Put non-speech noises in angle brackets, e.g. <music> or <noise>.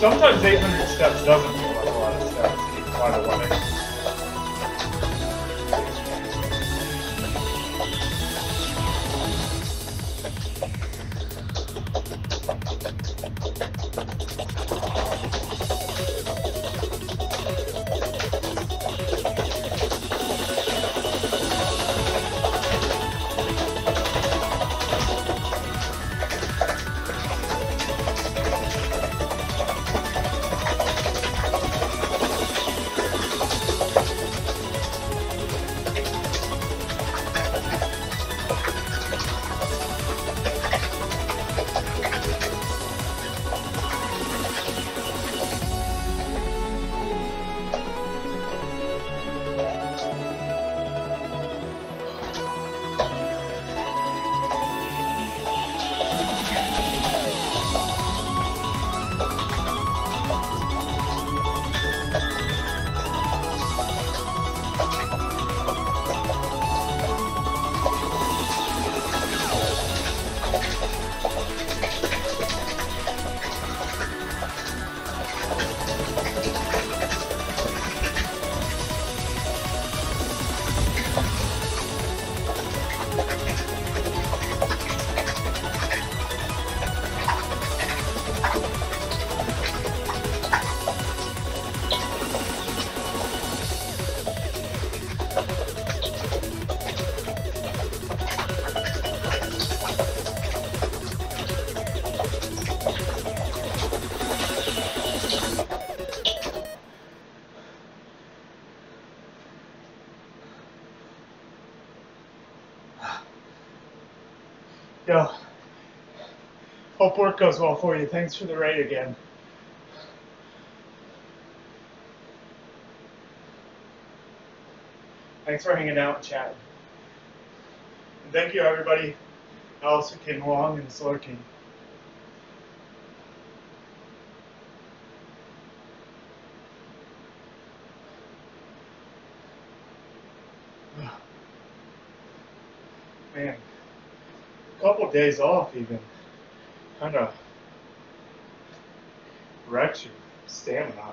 Sometimes 800 steps doesn't feel like a lot of steps. Quite a way. Yo. Hope work goes well for you. Thanks for the raid again. Thanks for hanging out and chatting. And thank you, everybody else who came along and is. <sighs> Man, couple of days off even kind of wrecks your stamina.